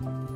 Bye.